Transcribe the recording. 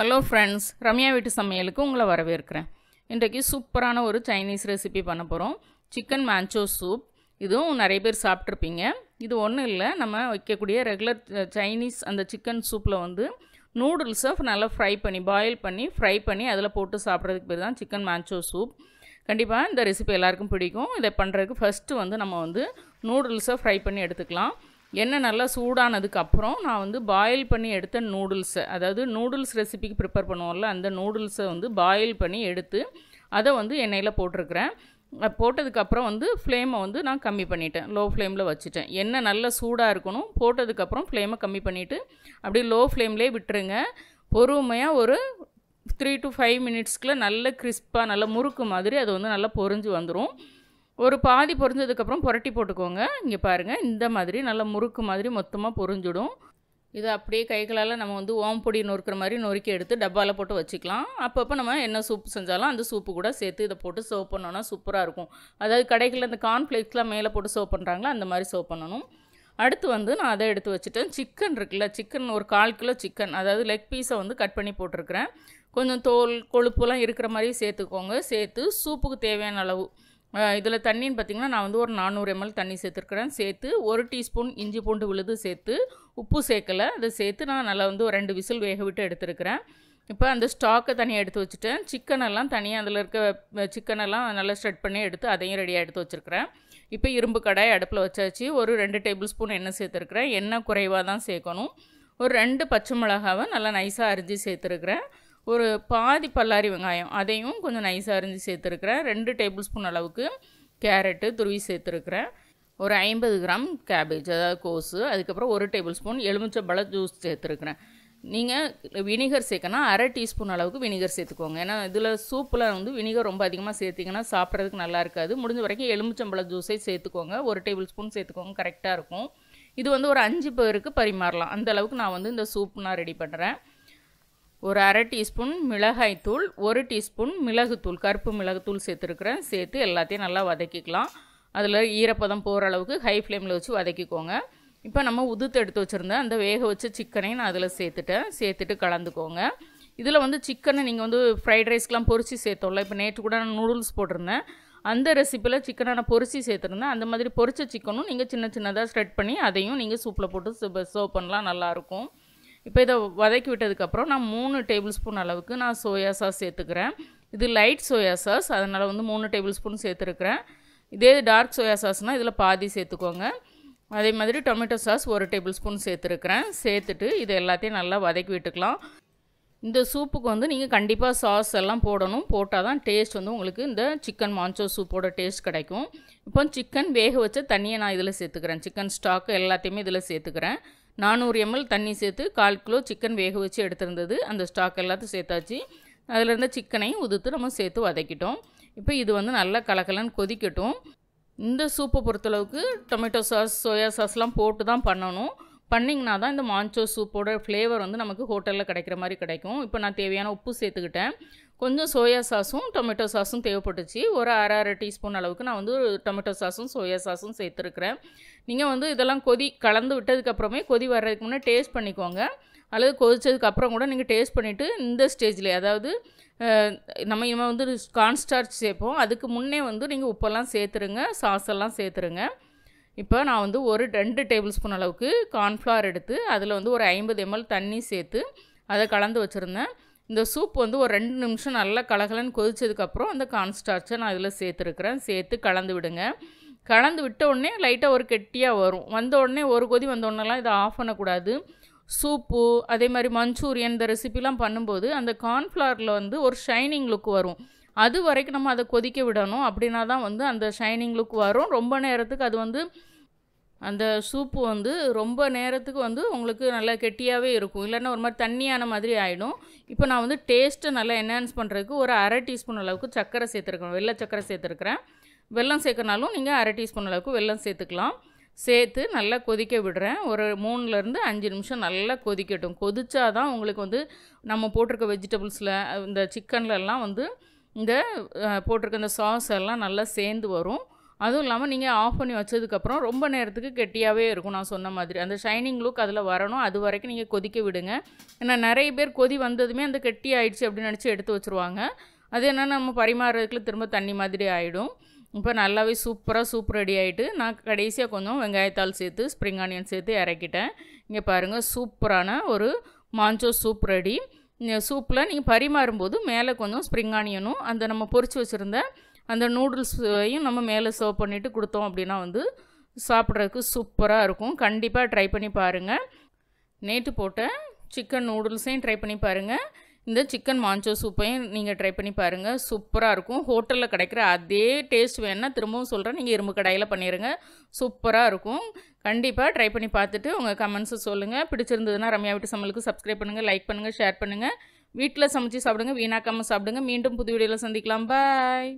Hello friends Ramya வீட்டு சமையலுக்கு உங்களை வரவேற்கிறேன். இன்றைக்கு சூப்பரான ஒரு சைனீஸ் ரெசிபி பண்ண போகிறோம் சிக்கன் மேன்ச்சோ சூப் இதுவும் நிறைய பேர் சாப்பிட்ருப்பீங்க இது ஒன்றும் இல்லை. நம்ம வைக்கக்கூடிய ரெகுலர் சைனீஸ் அந்த சிக்கன் சூப்பில் வந்து நூடுல்ஸை நல்லா ஃப்ரை பண்ணி பாயில் பண்ணி ஃப்ரை பண்ணி அதில் போட்டு சாப்பிட்றதுக்கு பேர் தான் சிக்கன் மேன்ச்சோ சூப் கண்டிப்பாக இந்த ரெசிபி எல்லாருக்கும் பிடிக்கும். இதை பண்ணுறதுக்கு ஃபஸ்ட்டு வந்து நம்ம வந்து நூடுல்ஸை ஃப்ரை பண்ணி எடுத்துக்கலாம். எண்ணெய் நல்லா சூடானதுக்கு அப்புறம் நான் வந்து பாயில் பண்ணி எடுத்த நூடுல்ஸை அதாவது நூடுல்ஸ் ரெசிபிக்கு ப்ரிப்பேர் பண்ணுவோம்ல அந்த நூடுல்ஸை வந்து பாயில் பண்ணி எடுத்து அதை வந்து எண்ணெயில் போட்டிருக்கிறேன். போட்டதுக்கப்புறம் வந்து ஃப்ளேமை வந்து நான் கம்மி பண்ணிட்டேன். லோ ஃப்ளேமில் வச்சுட்டேன். எண்ணெய் நல்லா சூடாக இருக்கணும். போட்டதுக்கப்புறம் ஃப்ளேமை கம்மி பண்ணிவிட்டு அப்படியே லோ ஃப்ளேம்லேயே விட்டுருங்க. பொறுமையாக ஒரு த்ரீ டு ஃபைவ் மினிட்ஸ்க்குள்ளே நல்ல கிறிஸ்பாக நல்ல முறுக்கு மாதிரி அது வந்து நல்லா பொரிஞ்சு வந்துடும் ஒரு பாதி பொரிஞ்சதுக்கப்புறம் புரட்டி போட்டுக்கோங்க. இங்கே பாருங்கள் இந்த மாதிரி நல்லா முறுக்கு மாதிரி மொத்தமாக பொரிஞ்சிடும். இதை அப்படியே கைகளால் நம்ம வந்து ஓம் பொடி நொறுக்கிற மாதிரி நொறுக்கி எடுத்து டப்பாவில் போட்டு வச்சுக்கலாம். அப்பப்போ நம்ம என்ன சூப் செஞ்சாலும் அந்த சூப்பு கூட சேர்த்து இதை போட்டு சர்வ் பண்ணோன்னா சூப்பராக இருக்கும். அதாவது கடைகளில் இந்த கார்ன்ஃப்ளேக்ஸ்லாம் மேலே போட்டு சர்வ் பண்ணுறாங்களா அந்த மாதிரி சர்வ் பண்ணணும். அடுத்து வந்து நான் அதை எடுத்து வச்சுட்டேன். சிக்கன் இருக்குல்ல சிக்கன் ஒரு கால் கிலோ சிக்கன் அதாவது லெக் பீஸை வந்து கட் பண்ணி போட்டிருக்கிறேன். கொஞ்சம் தோல் கொழுப்புலாம் இருக்கிற மாதிரி சேர்த்துக்கோங்க. சேர்த்து சூப்புக்கு தேவையான அளவு. இதில் தண்ணின்னு பார்த்திங்கன்னா நான் வந்து ஒரு நானூறு எம்எல் தண்ணி சேர்த்துருக்குறேன். சேர்த்து ஒரு டீஸ்பூன் இஞ்சி பூண்டு விழுது சேர்த்து உப்பு சேர்க்கலை. அதை சேர்த்து நான் நல்லா வந்து ஒரு ரெண்டு விசில் வேக விட்டு எடுத்துருக்கிறேன். இப்போ அந்த ஸ்டாக்கை தனியாக எடுத்து வச்சுட்டேன். சிக்கன் எல்லாம் தனியாக அதில் இருக்க சிக்கனெல்லாம் நல்லா ஸ்ட்ரெட் பண்ணி எடுத்து அதையும் ரெடியாக எடுத்து வச்சுருக்கிறேன். இப்போ இரும்பு கடாய் அடுப்பில் வச்சாச்சு. ஒரு ரெண்டு டேபிள் ஸ்பூன் எண்ணெய் சேர்த்துருக்குறேன். எண்ணெய் குறைவாக தான் சேர்க்கணும். ஒரு ரெண்டு பச்சை மிளகாவை நல்லா நைஸாக அரிஞ்சு சேர்த்துருக்குறேன். ஒரு பாதி பல்லாரி வெங்காயம் அதையும் கொஞ்சம் நைஸாக அரிஞ்சு சேர்த்துருக்குறேன். ரெண்டு டேபிள் ஸ்பூன் அளவுக்கு கேரட்டு துருவி சேர்த்துருக்குறேன். ஒரு ஐம்பது கிராம் கேபேஜ் அதாவது கோஸு அதுக்கப்புறம் ஒரு டேபிள் ஸ்பூன் எலுமிச்சம்பழ ஜூஸ் சேர்த்துருக்குறேன். நீங்கள் வினிகர் சேர்க்கணும் அரை டீஸ்பூன் அளவுக்கு வினிகர் சேர்த்துக்கோங்க. ஏன்னா இதில் சூப்பில் வந்து வினிகர் ரொம்ப அதிகமாக சேர்த்திங்கன்னா சாப்பிட்றதுக்கு நல்லா இருக்காது. முடிஞ்ச வரைக்கும் எலுமிச்சம்பழ ஜூஸே சேர்த்துக்கோங்க. ஒரு டேபிள் ஸ்பூன் சேர்த்துக்கோங்க கரெக்டாக இருக்கும். இது வந்து ஒரு அஞ்சு பேருக்கு பரிமாறலாம். அந்த அளவுக்கு நான் வந்து இந்த சூப் நான் ரெடி பண்ணுறேன் ஒரு அரை டீஸ்பூன் மிளகாய்த்தூள் ஒரு டீஸ்பூன் மிளகுத்தூள் கருப்பு மிளகுத்தூள் சேர்த்துருக்குறேன். சேர்த்து எல்லாத்தையும் நல்லா வதக்கிக்கலாம். அதில் ஈரப்பதம் போகிற அளவுக்கு ஹை ஃப்ளேமில் வச்சு வதக்கிக்கோங்க. இப்போ நம்ம உதுத்து எடுத்து வச்சுருந்தேன் அந்த வேக வச்ச சிக்கனையும் நான் அதில் சேர்த்துட்டேன். சேர்த்துட்டு கலந்துக்கோங்க. இதில் வந்து சிக்கனை நீங்கள் வந்து ஃப்ரைட் ரைஸ்க்கெலாம் பொரிச்சு சேர்த்தோம்ல. இப்போ நேற்று கூட நான் நூடுல்ஸ் போட்டிருந்தேன். அந்த ரெசிப்பியில் சிக்கனை நான் பொரிச்சு சேர்த்துருந்தேன். அந்த மாதிரி பொரிச்ச சிக்கனும் நீங்கள் சின்ன சின்னதாக ஸ்ப்ரெட் பண்ணி அதையும் நீங்கள் சூப்பில் போட்டு சர்வ் பண்ணலாம். நல்லாயிருக்கும் இப்போ இதை வதக்கி விட்டதுக்கப்புறம் நான் மூணு டேபிள் ஸ்பூன் அளவுக்கு நான் சோயா சாஸ் சேர்த்துக்கிறேன். இது லைட் சோயா சாஸ் அதனால் வந்து மூணு டேபிள் ஸ்பூன் சேர்த்துருக்குறேன். இதே டார்க் சோயா சாஸ்னால் இதில் பாதி சேர்த்துக்கோங்க. அதே மாதிரி டொமேட்டோ சாஸ் ஒரு டேபிள் ஸ்பூன் சேர்த்துருக்குறேன். சேர்த்துட்டு இது எல்லாத்தையும் நல்லா வதக்கி விட்டுக்கலாம். இந்த சூப்புக்கு வந்து நீங்கள் கண்டிப்பாக சாஸ் எல்லாம் போடணும். போட்டால் தான் டேஸ்ட் வந்து உங்களுக்கு இந்த சிக்கன் மான்சோ சூப்போட டேஸ்ட் கிடைக்கும். இப்போ சிக்கன் வேக வச்ச தண்ணியை நான் இதில் சேர்த்துக்கிறேன். சிக்கன் ஸ்டாக்கு எல்லாத்தையுமே இதில் சேர்த்துக்கிறேன். நானூறு எம்எல் தண்ணி சேர்த்து கால் கிலோ சிக்கன் வேக வச்சு எடுத்திருந்தது. அந்த ஸ்டாக் எல்லாத்தையும் சேர்த்தாச்சு. அதில் இருந்த சிக்கனையும் உதுத்து நம்ம சேர்த்து வதக்கிட்டோம். இப்போ இது வந்து நல்லா கலக்கலன்னு கொதிக்கட்டும். இந்த சூப்பை பொறுத்தளவுக்கு டொமேட்டோ சாஸ் சோயா சாஸ்லாம் போட்டு தான் பண்ணணும். பண்ணிங்கன்னா தான் இந்த மான்ச்சோ சூப்போட ஃப்ளேவர் வந்து நமக்கு ஹோட்டலில் கிடைக்கிற மாதிரி கிடைக்கும். இப்போ நான் தேவையான உப்பு சேர்த்துக்கிட்டேன். கொஞ்சம் சோயா சாஸும் டொமேட்டோ சாஸும் தேவைப்பட்டுச்சு. ஒரு அரை அரை டீஸ்பூன் அளவுக்கு நான் வந்து டொமேட்டோ சாஸும் சோயா சாஸும் சேர்த்துருக்குறேன். நீங்கள் வந்து இதெல்லாம் கொதி கலந்து விட்டதுக்கப்புறமே கொதி வர்றதுக்கு முன்னே டேஸ்ட் பண்ணிக்கோங்க. அல்லது கொதித்ததுக்கப்புறம் கூட நீங்கள் டேஸ்ட் பண்ணிவிட்டு இந்த ஸ்டேஜில் அதாவது நம்ம இவன் வந்து கான்ஸ்டார்ச் சேர்ப்போம். அதுக்கு முன்னே வந்து நீங்கள் உப்பெல்லாம் சேர்த்துருங்க சாஸ் எல்லாம் சேர்த்துருங்க. இப்போ நான் வந்து ஒரு ரெண்டு டேபிள் ஸ்பூன் அளவுக்கு கார்ன்ஃப்ளவர் எடுத்து அதில் வந்து ஒரு ஐம்பது எம்எல் தண்ணி சேர்த்து அதை கலந்து வச்சுருந்தேன். இந்த சூப் வந்து ஒரு ரெண்டு நிமிஷம் நல்லா கலகலன்னு கொதிச்சதுக்கப்புறம் அந்த கார்ன்ஸ்டார்ச்சை நான் இதில் சேர்த்துருக்குறேன். சேர்த்து கலந்து விடுங்க. கலந்து விட்ட உடனே லைட்டாக ஒரு கெட்டியாக வரும். வந்த உடனே ஒரு கொதி வந்த உடனேலாம் இதை ஆஃப் பண்ணக்கூடாது. சூப்பு அதே மாதிரி மஞ்சூரியன் இந்த ரெசிபிலாம் பண்ணும்போது அந்த கார்ன்ஃப்ளவரில் வந்து ஒரு ஷைனிங் லுக் வரும். அது வரைக்கும் நம்ம அதை கொதிக்க விடணும். அப்படின்னா தான் வந்து அந்த ஷைனிங் லுக் வரும். ரொம்ப நேரத்துக்கு அது வந்து அந்த சூப்பு வந்து ரொம்ப நேரத்துக்கு வந்து உங்களுக்கு நல்லா கெட்டியாகவே இருக்கும். இல்லைன்னா ஒரு மாதிரி தண்ணியான மாதிரி ஆகிடும் இப்போ நான் வந்து டேஸ்ட்டை நல்லா என்ஹான்ஸ் பண்ணுறதுக்கு ஒரு அரை டீஸ்பூன் அளவுக்கு சர்க்கரை சேர்த்துருக்கேன் வெள்ளை சர்க்கரை சேர்த்துருக்குறேன். வெல்லம் சேர்க்கனாலும் நீங்கள் அரை டீஸ்பூன் அளவுக்கு வெல்லம் சேர்த்துக்கலாம். சேர்த்து நல்லா கொதிக்க விடுறேன். ஒரு மூணுலேருந்து அஞ்சு நிமிஷம் நல்லா கொதிக்கட்டும். கொதிச்சா தான் உங்களுக்கு வந்து நம்ம போட்டிருக்க வெஜிடபிள்ஸில் இந்த சிக்கன்லலாம் வந்து இந்த போட்டிருக்க இந்த சாஸ் எல்லாம் நல்லா சேர்ந்து வரும். அதுவும் இல்லாமல் நீங்கள் ஆஃப் பண்ணி வச்சதுக்கப்புறம் ரொம்ப நேரத்துக்கு கெட்டியாகவே இருக்கும் நான் சொன்ன மாதிரி. அந்த ஷைனிங் லுக் அதில் வரணும். அது வரைக்கும் நீங்கள் கொதிக்க விடுங்க. ஏன்னா நிறைய பேர் கொதி வந்ததுமே அந்த கெட்டி ஆயிடுச்சு அப்படின்னு நினச்சி எடுத்து வச்சுருவாங்க. அது என்ன நம்ம பரிமாறுறதுக்குள்ள திரும்ப தண்ணி மாதிரி ஆகிடும் இப்போ நல்லாவே சூப்பராக சூப் ரெடி ஆகிட்டு நான் கடைசியாக கொஞ்சம் வெங்காயத்தாள் சேர்த்து ஸ்ப்ரிங் ஆனியன் சேர்த்து இறக்கிட்டேன். இங்கே பாருங்கள் சூப்பரான ஒரு மாஞ்சோ சூப் ரெடி இந்த சூப்பில் நீங்கள் பரிமாறும்போது மேலே கொஞ்சம் ஸ்ப்ரிங் ஆனியனும் அந்த நம்ம பொறிச்சு வச்சுருந்த அந்த நூடுல்ஸையும் நம்ம மேலே சர்வ் பண்ணிவிட்டு கொடுத்தோம் அப்படின்னா வந்து சாப்பிட்றதுக்கு சூப்பராக இருக்கும். கண்டிப்பாக ட்ரை பண்ணி பாருங்கள் நேற்று போட்ட சிக்கன் நூடுல்ஸையும் ட்ரை பண்ணி பாருங்கள் இந்த சிக்கன் மாஞ்சோ சூப்பையும் நீங்கள் ட்ரை பண்ணி பாருங்கள் சூப்பராக இருக்கும். ஹோட்டலில் கிடைக்கிற அதே டேஸ்ட் வேணால் திரும்பவும் சொல்கிறேன் நீங்கள் இரும்பு கடையில் பண்ணிடுங்க சூப்பராக இருக்கும். கண்டிப்பாக ட்ரை பண்ணி பார்த்துட்டு உங்கள் கமெண்ட்ஸை சொல்லுங்கள் பிடிச்சிருந்ததுன்னா ரம்யா வீட்டு சமையலுக்கு சப்ஸ்கிரைப் பண்ணுங்கள் லைக் பண்ணுங்கள் ஷேர் பண்ணுங்கள் வீட்டில் சமைச்சு சாப்பிடுங்க வீணாக்காமல் சாப்பிடுங்க. மீண்டும் புது வீடியோவில் சந்திக்கலாம். பாய்